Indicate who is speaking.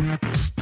Speaker 1: Snappers.